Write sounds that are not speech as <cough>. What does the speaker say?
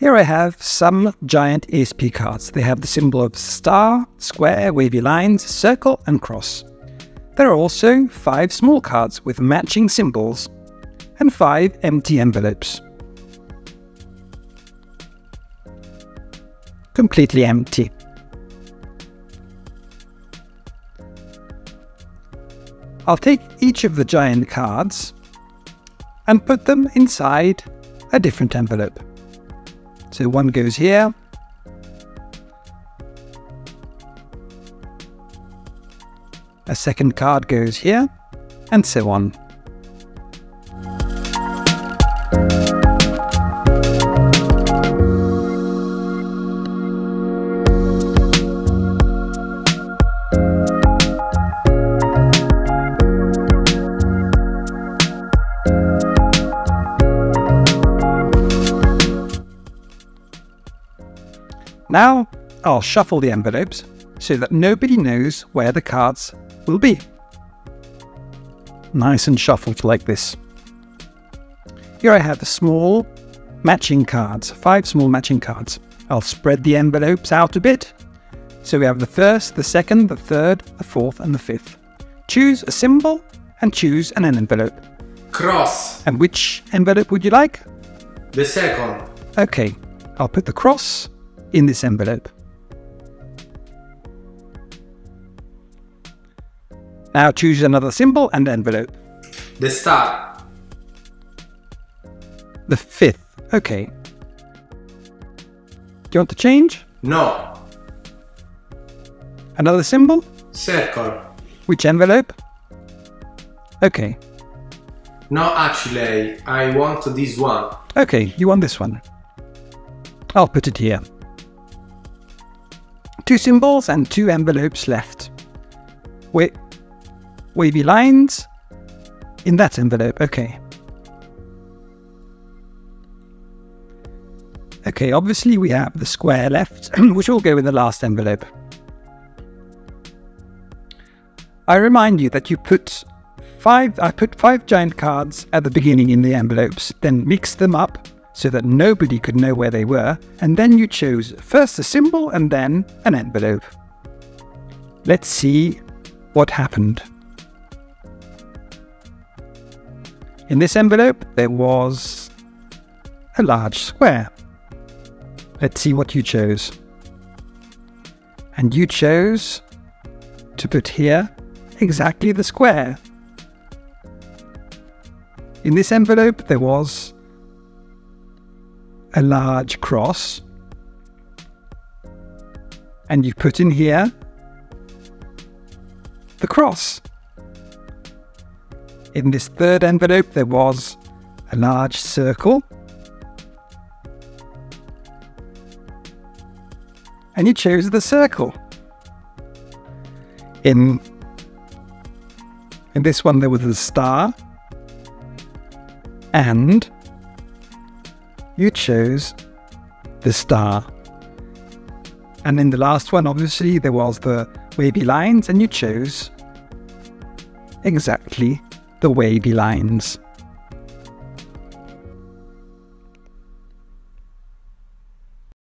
Here I have some giant ESP cards. They have the symbol of star, square, wavy lines, circle and cross. There are also five small cards with matching symbols and five empty envelopes. Completely empty. I'll take each of the giant cards and put them inside a different envelope. So one goes here, a second card goes here, and so on. Now I'll shuffle the envelopes so that nobody knows where the cards will be. Nice and shuffled like this. Here I have the small matching cards, five small matching cards. I'll spread the envelopes out a bit. So we have the first, the second, the third, the fourth and the fifth. Choose a symbol and choose an envelope. Cross. And which envelope would you like? The second. Okay, I'll put the cross in this envelope. Now choose another symbol and envelope. The star. The fifth. Okay. Do you want to change? No. Another symbol? Circle. Which envelope? Okay. No, actually, I want this one. Okay, you want this one. I'll put it here. Two symbols and two envelopes left. Wait, wavy lines in that envelope. Okay. Okay, obviously we have the square left, <clears throat> which will go in the last envelope. I remind you that you put five, I put five giant cards at the beginning in the envelopes, then mix them up so that nobody could know where they were, and then you chose first a symbol and then an envelope. Let's see what happened. In this envelope, there was a large square. Let's see what you chose. And you chose to put here exactly the square. In this envelope, there was a large cross. And you put in here the cross. In this third envelope, there was a large circle. And you chose the circle. In, in this one, there was a star. And you chose the star. And in the last one, obviously, there was the wavy lines, and you chose exactly the wavy lines.